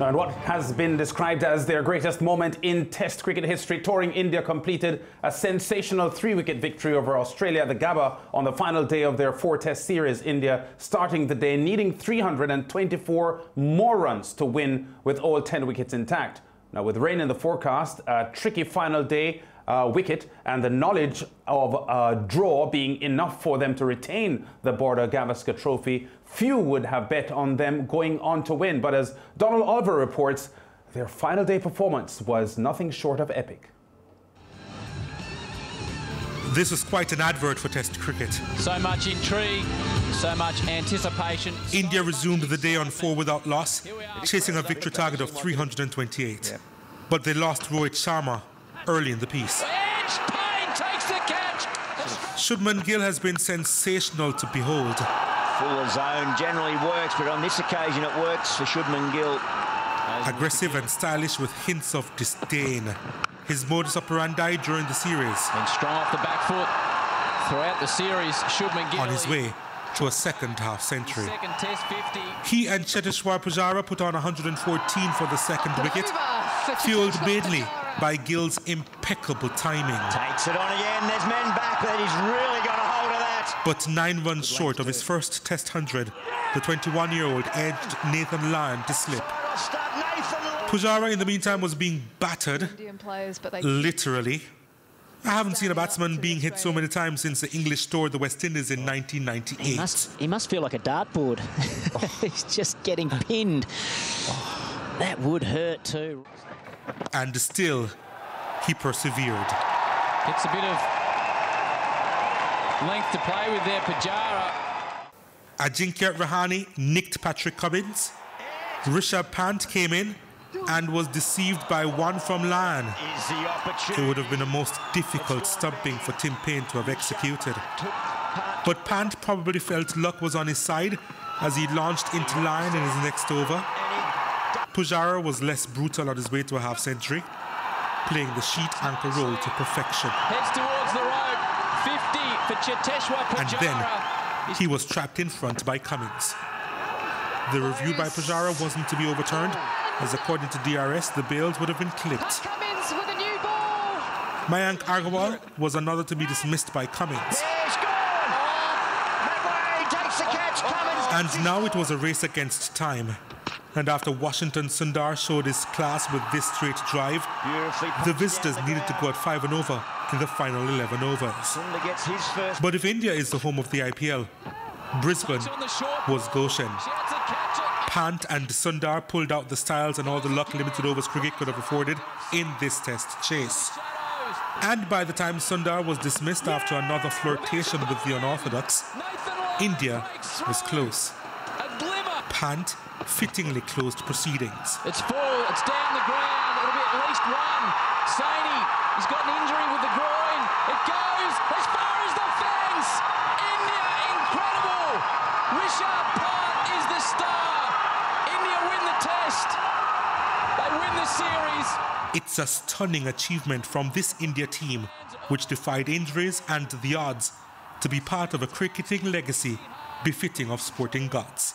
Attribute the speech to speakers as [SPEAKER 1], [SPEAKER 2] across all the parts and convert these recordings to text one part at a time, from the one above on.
[SPEAKER 1] In what has been described as their greatest moment in Test cricket history, touring India completed a sensational three-wicket victory over Australia the Gabba on the final day of their four-test series. India starting the day needing 324 more runs to win with all 10 wickets intact. Now, with rain in the forecast, a tricky final day uh, wicket and the knowledge of a draw being enough for them to retain the Border Gavaskar Trophy, few would have bet on them going on to win. But as Donald Oliver reports, their final day performance was nothing short of epic.
[SPEAKER 2] This was quite an advert for Test cricket.
[SPEAKER 3] So much intrigue, so much anticipation.
[SPEAKER 2] India resumed the day on four without loss, chasing a victory target of 328. Yeah. But they lost Rohit Sharma early in the piece. Shubman Gill has been sensational to behold.
[SPEAKER 4] Fuller zone generally works, but on this occasion it works for Shubman Gill.
[SPEAKER 2] Aggressive and stylish with hints of disdain. His modus operandi during the series.
[SPEAKER 3] And strong off the back foot throughout the series, Shubman Gill.
[SPEAKER 2] On his way to a second half century. Second test 50. He and Cheteshwar Pujara put on 114 for the second wicket, fueled mainly by Gill's impeccable timing.
[SPEAKER 4] Takes it on again. There's men back, but he's really got a hold of that.
[SPEAKER 2] But nine runs short of his first Test 100, the 21-year-old edged Nathan Lyon to slip. Pujara, in the meantime, was being battered, literally. I haven't seen a batsman being hit so many times since the English toured the West Indies in 1998. He
[SPEAKER 5] must, he must feel like a dartboard. He's just getting pinned. Oh. That would hurt too.
[SPEAKER 2] And still, he persevered.
[SPEAKER 3] It's a bit of length to play with there, Pujara.
[SPEAKER 2] Ajinkya Rahane nicked Patrick Cummins. Rishabh Pant came in and was deceived by one from Lyon. It would have been a most difficult stumping for Tim Paine to have executed. But Pant probably felt luck was on his side as he launched into Lyon in his next over. Pujara was less brutal on his way to a half century, playing the sheet anchor role to perfection.
[SPEAKER 3] Heads towards the road, 50 for Cheteshwar Pujara.
[SPEAKER 2] And then he was trapped in front by Cummins. The review by Pujara wasn't to be overturned, as according to DRS, the bails would have been clipped. Mayank Agarwal was another to be dismissed by Cummins. And now it was a race against time. And after Washington Sundar showed his class with this straight drive, the visitors needed to go at 5 and over in the final 11 overs. But if India is the home of the IPL, Brisbane was Goshen. Pant and Sundar pulled out the styles and all the luck limited overs cricket could have afforded in this test chase. And by the time Sundar was dismissed after another flirtation with the unorthodox, India was close. Pant fittingly closed proceedings.
[SPEAKER 3] It's full, it's down the ground, it'll be at least one. Saini, he's got an injury with the groin. It goes as far as the fence. India, incredible. Rishabh Pant is the star. India win the test. They win the series.
[SPEAKER 2] It's a stunning achievement from this India team, which defied injuries and the odds to be part of a cricketing legacy befitting of sporting gods.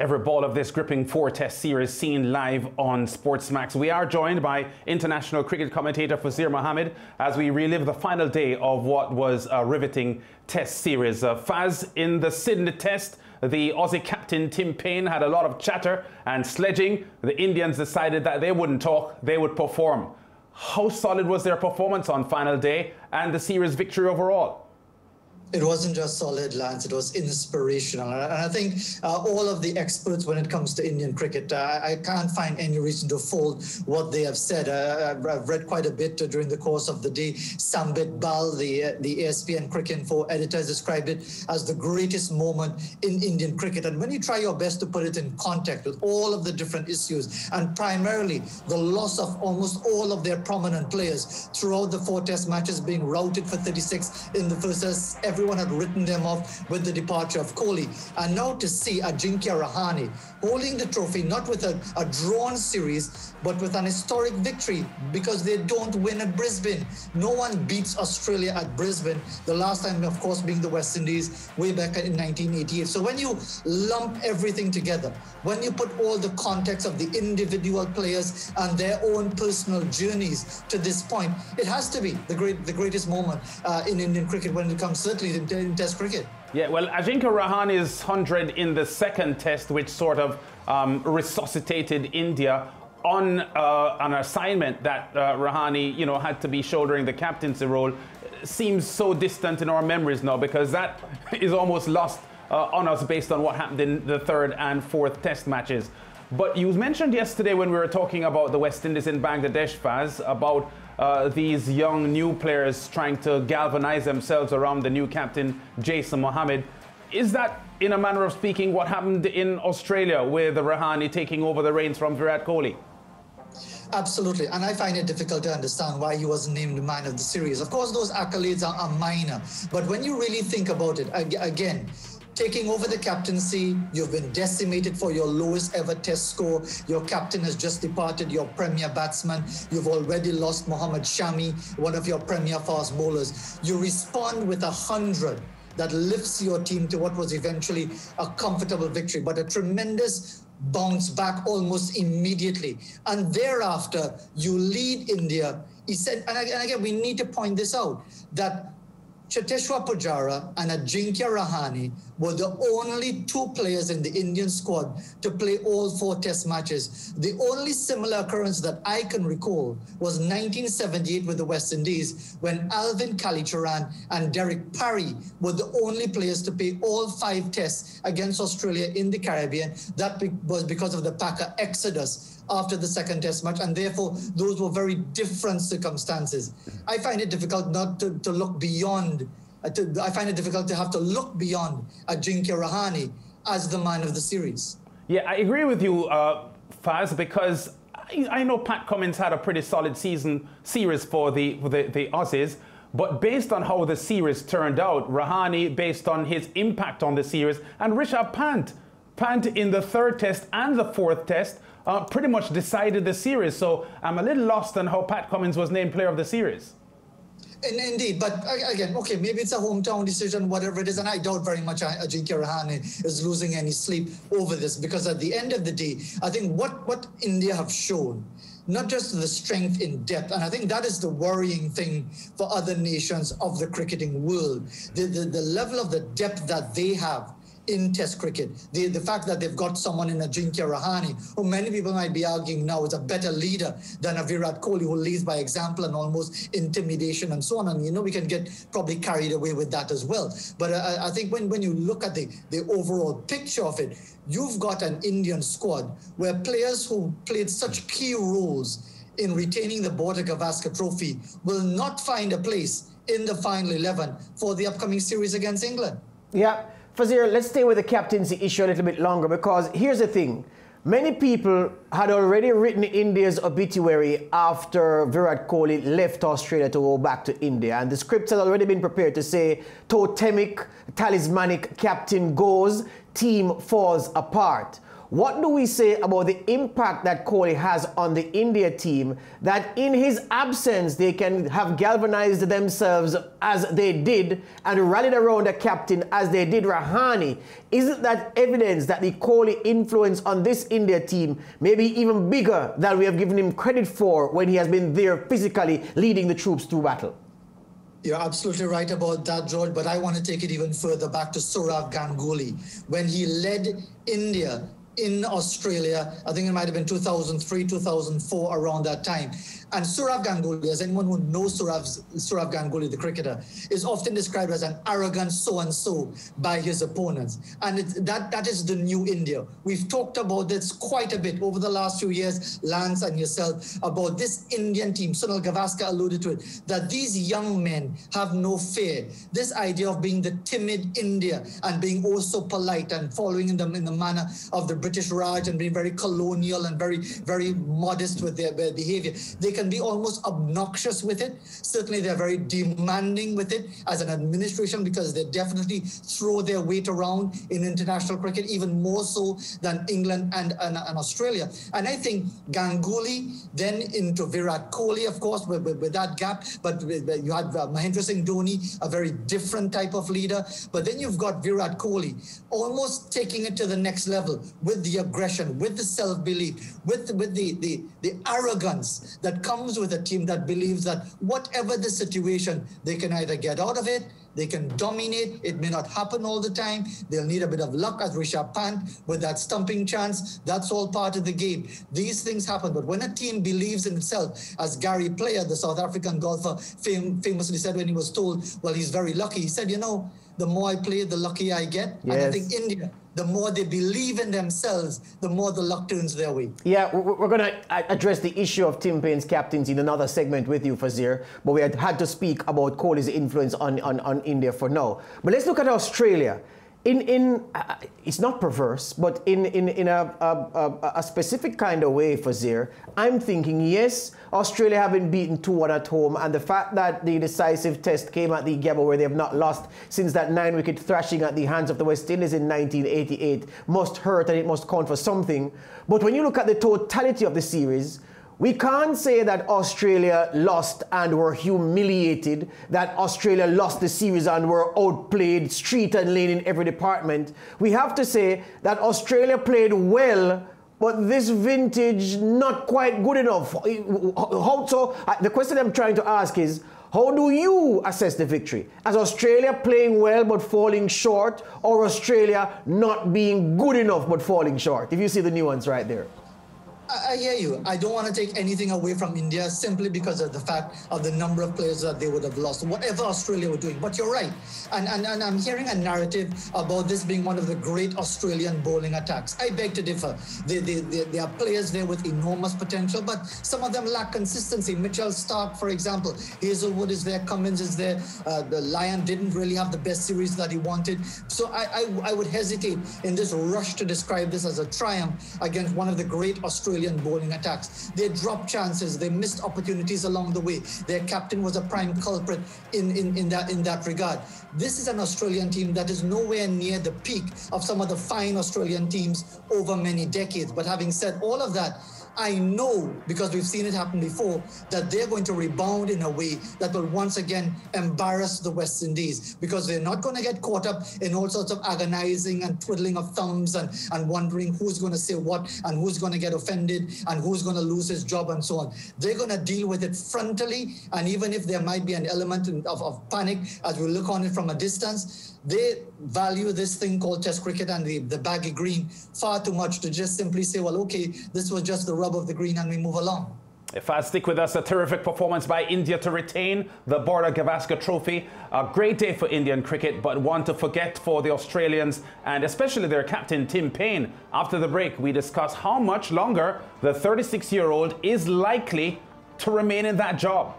[SPEAKER 1] Every ball of this gripping four test series seen live on Sportsmax. We are joined by international cricket commentator Fazeer Mohammed as we relive the final day of what was a riveting test series. Uh, Faz in the Sydney test, the Aussie captain Tim Paine had a lot of chatter and sledging. The Indians decided that they wouldn't talk, they would perform. How solid was their performance on final day and the series victory overall?
[SPEAKER 6] It wasn't just solid, Lance; It was inspirational. And I think uh, all of the experts when it comes to Indian cricket, uh, I can't find any reason to fold what they have said. Uh, I've read quite a bit during the course of the day. Sambit Bal, the, the ESPNcricinfo editor, described it as the greatest moment in Indian cricket. And when you try your best to put it in context with all of the different issues, and primarily the loss of almost all of their prominent players throughout the four test matches being routed for 36 in the first test, everyone had written them off with the departure of Kohli. And now to see Ajinkya Rahane holding the trophy, not with a, a drawn series, but with an historic victory because they don't win at Brisbane. No one beats Australia at Brisbane. The last time, of course, being the West Indies way back in 1988. So when you lump everything together, when you put all the context of the individual players and their own personal journeys to this point, it has to be the great, the greatest moment uh, in Indian cricket when it comes certainly in, in Test cricket.
[SPEAKER 1] Yeah, well, Ajinkya Rahane's 100 in the second test, which sort of um, resuscitated India on uh, an assignment that uh, Rahane, you know, had to be shouldering the captaincy role, seems so distant in our memories now because that is almost lost uh, on us based on what happened in the third and fourth test matches. But you mentioned yesterday when we were talking about the West Indies in Bangladesh, Faz, about uh, these young new players trying to galvanize themselves around the new captain, Jason Mohammed. Is that, in a manner of speaking, what happened in Australia with Rahane taking over the reins from Virat Kohli?
[SPEAKER 6] Absolutely. And I find it difficult to understand why he wasn't named man of the series. Of course, those accolades are, are minor. But when you really think about it, again, taking over the captaincy. You've been decimated for your lowest ever test score. Your captain has just departed, your premier batsman. You've already lost Mohammad Shami, one of your premier fast bowlers. You respond with a hundred that lifts your team to what was eventually a comfortable victory, but a tremendous bounce back almost immediately. And thereafter, you lead India. He said, and again, we need to point this out that Cheteshwar Pujara and Ajinkya Rahane were the only two players in the Indian squad to play all four test matches. The only similar occurrence that I can recall was 1978 with the West Indies when Alvin Kallicharran and Derek Parry were the only players to play all five tests against Australia in the Caribbean. That was because of the Packer exodus after the second test match, and therefore those were very different circumstances. I find it difficult not to, to look beyond, uh, to, I find it difficult to have to look beyond Ajinkya Rahane as the man of the series.
[SPEAKER 1] Yeah, I agree with you, uh, Faz, because I, I know Pat Cummins had a pretty solid season series for the, for the, the Aussies. But based on how the series turned out, Rahane, based on his impact on the series, and Rishabh Pant, Pant in the third test and the fourth test, uh, pretty much decided the series. So I'm a little lost on how Pat Cummins was named player of the series.
[SPEAKER 6] Indeed, but again, okay, maybe it's a hometown decision, whatever it is, and I doubt very much Ajinkya Rahane is losing any sleep over this because at the end of the day, I think what, what India have shown, not just the strength in depth, and I think that is the worrying thing for other nations of the cricketing world, the, the, the level of the depth that they have in Test cricket. The, the fact that they've got someone in Ajinkya Rahane, who many people might be arguing now is a better leader than a Virat Kohli, who leads by example and almost intimidation and so on. And you know, we can get probably carried away with that as well. But uh, I think when, when you look at the, the overall picture of it, you've got an Indian squad where players who played such key roles in retaining the Border Gavaskar Trophy will not find a place in the final 11 for the upcoming series against England.
[SPEAKER 7] Yeah. Fazeer, let's stay with the captaincy issue a little bit longer because here's the thing. Many people had already written India's obituary after Virat Kohli left Australia to go back to India. And the script had already been prepared to say totemic, talismanic captain goes, team falls apart. What do we say about the impact that Kohli has on the India team that in his absence they can have galvanized themselves as they did and rallied around a captain as they did Rahane? Isn't that evidence that the Kohli influence on this India team may be even bigger than we have given him credit for when he has been there physically leading the troops through battle?
[SPEAKER 6] You're absolutely right about that, George, but I want to take it even further back to Sourav Ganguly. When he led India in Australia. I think it might have been 2003, 2004, around that time. And Sourav Ganguly, as anyone who knows Sourav, Sourav Ganguly, the cricketer, is often described as an arrogant so-and-so by his opponents. And it, that, that is the new India. We've talked about this quite a bit over the last few years, Lance and yourself, about this Indian team. Sunil Gavaskar alluded to it, that these young men have no fear. This idea of being the timid India and being oh also polite and following them in the manner of the British Raj and being very colonial and very, very modest with their, their behavior. They can be almost obnoxious with it. Certainly, they're very demanding with it as an administration because they definitely throw their weight around in international cricket, even more so than England and, and, and Australia. And I think Ganguly, then into Virat Kohli, of course, with, with, with that gap. But you had uh, Mahendra Singh Dhoni, a very different type of leader. But then you've got Virat Kohli almost taking it to the next level with the aggression, with the self-belief, with, with the, the, the arrogance that comes with a team that believes that whatever the situation, they can either get out of it they can dominate. It may not happen all the time. They'll need a bit of luck as Rishabh Pant with that stumping chance. That's all part of the game. These things happen. But when a team believes in itself, as Gary Player, the South African golfer, fam- famously said when he was told, well, he's very lucky, he said, you know, the more I play, the luckier I get. Yes. And I think India the more they believe in themselves, the more the luck turns their way.
[SPEAKER 7] Yeah, we're going to uh, address the issue of Tim Paine's captains in another segment with you, Fazeer, but we had, had to speak about Kohli's influence on, on, on India for now. But let's look at Australia in in uh, it's not perverse, but in in in a, a, a specific kind of way Fazeer, I'm thinking yes, Australia have been beaten two one at home, and the fact that the decisive test came at the Gabba where they have not lost since that nine wicket thrashing at the hands of the West Indies in 1988 must hurt and it must count for something. But when you look at the totality of the series, we can't say that Australia lost and were humiliated, that Australia lost the series and were outplayed street and lane in every department. We have to say that Australia played well, but this vintage not quite good enough. How, so the question I'm trying to ask is, how do you assess the victory? As Australia playing well but falling short, or Australia not being good enough but falling short? If you see the nuance right there.
[SPEAKER 6] I, hear you. I don't want to take anything away from India simply because of the fact of the number of players that they would have lost, whatever Australia were doing. But you're right. And, and, and I'm hearing a narrative about this being one of the great Australian bowling attacks. I beg to differ. They, they, they, there are players there with enormous potential, but some of them lack consistency. Mitchell Starc, for example, Hazlewood is there, Cummins is there. Uh, the Lyon didn't really have the best series that he wanted. So I, I, I would hesitate in this rush to describe this as a triumph against one of the great Australian Australian bowling attacks. They dropped chances, they missed opportunities along the way. Their captain was a prime culprit in, in, in, that, in that regard. This is an Australian team that is nowhere near the peak of some of the fine Australian teams over many decades. But having said all of that, I know, because we've seen it happen before, that they're going to rebound in a way that will once again embarrass the West Indies because they're not going to get caught up in all sorts of agonizing and twiddling of thumbs and, and wondering who's going to say what and who's going to get offended and who's going to lose his job and so on. They're going to deal with it frontally. And even if there might be an element of, of panic as we look on it from a distance, they value this thing called test cricket and the, the baggy green far too much to just simply say, well, okay, this was just the rub of the green and we move along.
[SPEAKER 1] If I stick with us, a terrific performance by India to retain the Border Gavaskar Trophy. A great day for Indian cricket, but one to forget for the Australians and especially their captain Tim Paine. After the break, we discuss how much longer the 36 year old is likely to remain in that job.